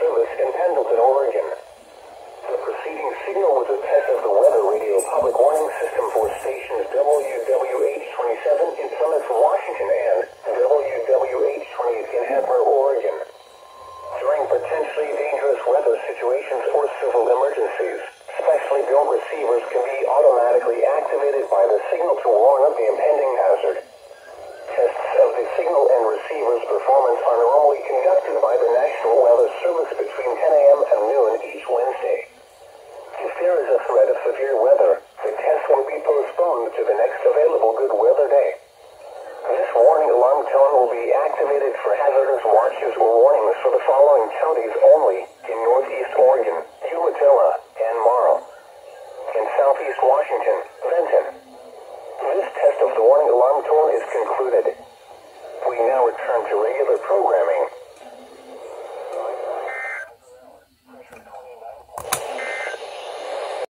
Service in Pendleton, Oregon. The preceding signal was a test of the weather radio public warning system for stations WWH-27 in Summit, Washington, and WWH-28 in Heppner, Oregon. During potentially dangerous weather situations or civil emergencies, specially built receivers can be automatically activated by the signal to warn of the impending hazard. will be activated for hazardous watches or warnings for the following counties only in Northeast Oregon, Umatilla, and Morrow. In Southeast Washington, Benton. This test of the warning alarm tone is concluded. We now return to regular programming.